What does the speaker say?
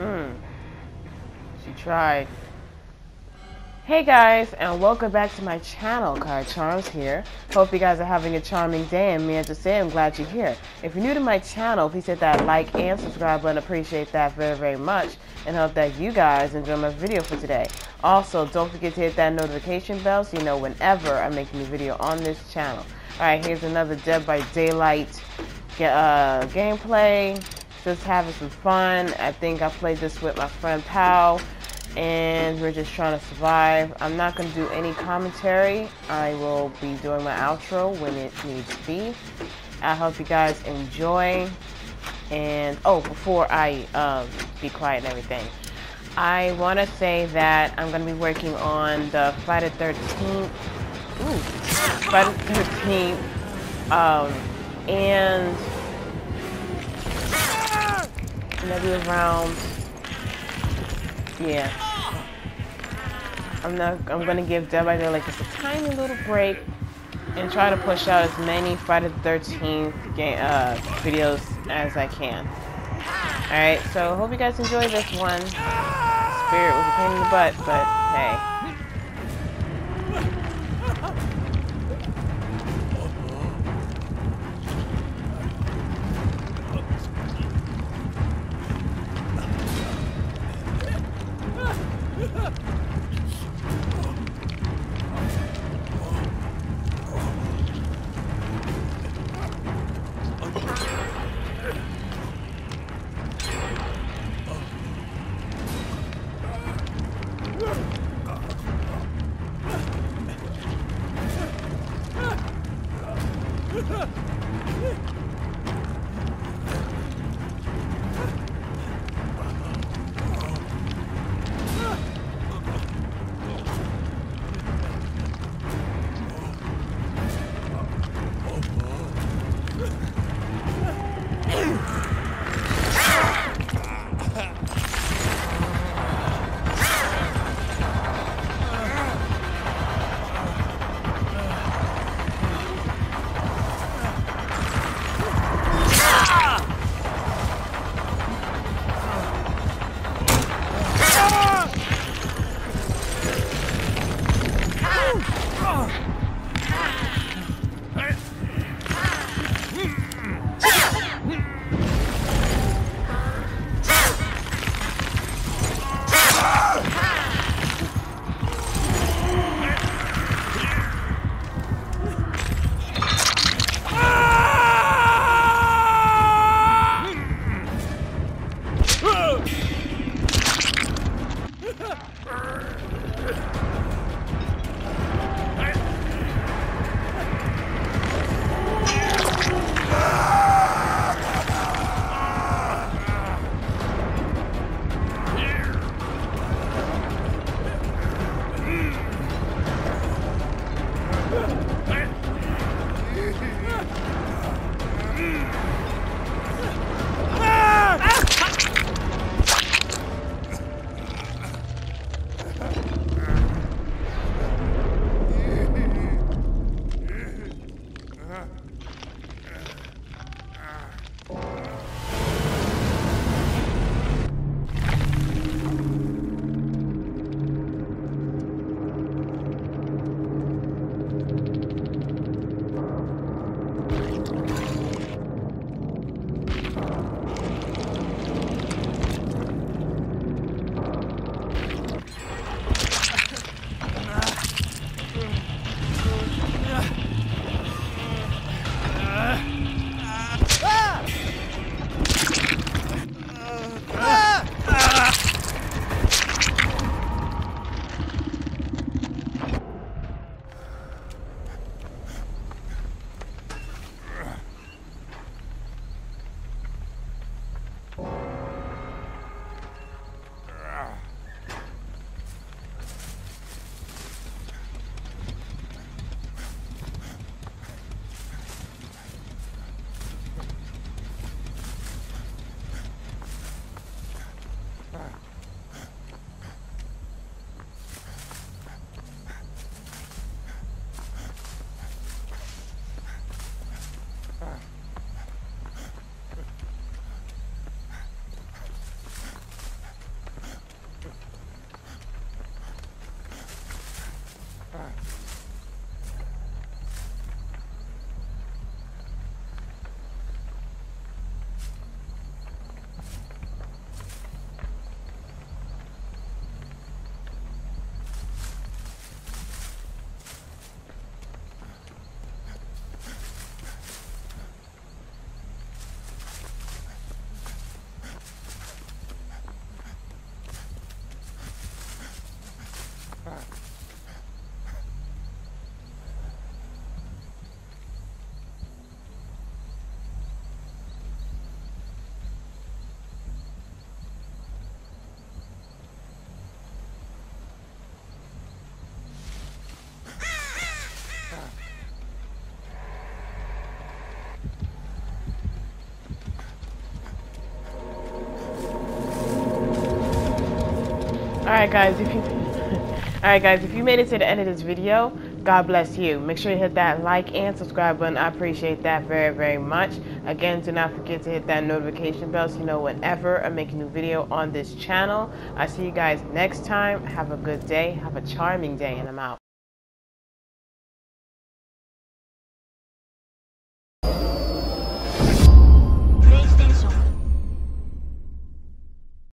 She tried. Hey guys, and welcome back to my channel, Kira Charms here. Hope you guys are having a charming day, and me as to say, I'm glad you're here. If you're new to my channel, please hit that like and subscribe button. Appreciate that very, very much, and hope that you guys enjoy my video for today. Also, don't forget to hit that notification bell so you know whenever I make a new video on this channel. Alright, here's another Dead by Daylight uh, gameplay. Just having some fun. I think I played this with my friend Pal and we're just trying to survive. I'm not going to do any commentary. I will be doing my outro when it needs to be. I hope you guys enjoy. And, oh, before I um, be quiet and everything, I want to say that I'm going to be working on the Friday 13th, ooh, Friday 13th, um, and maybe around yeah. I'm not. I'm gonna give Dead by Daylight just a tiny little break and try to push out as many Friday the 13th game uh, videos as I can. All right. So hope you guys enjoy this one. Spirit was a pain in the butt, but hey. Ha ha ha! Alright guys, if you Alright guys, if you made it to the end of this video, God bless you. Make sure you hit that like and subscribe button. I appreciate that very, very much. Again, do not forget to hit that notification bell so you know whenever I make a new video on this channel. I see you guys next time. Have a good day. Have a charming day, and I'm out.